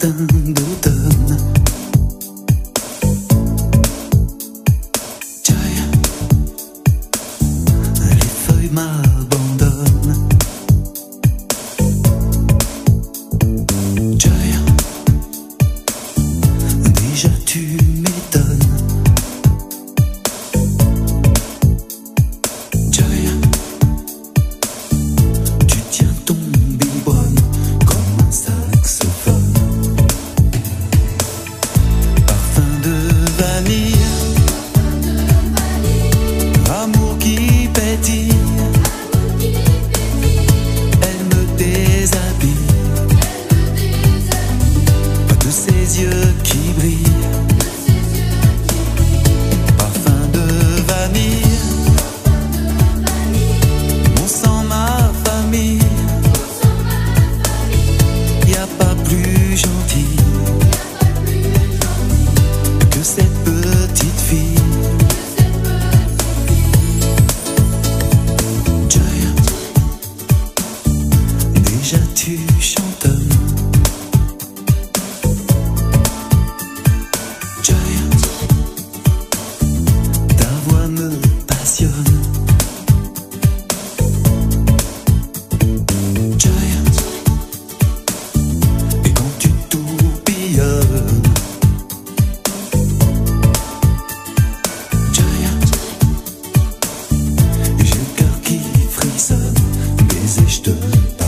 trời liệt phơi mà. Parfum de vanille, On sent ma famille. y'a a pas plus gentil que cette petite fille, Joy. Déjà tu chantes. existe.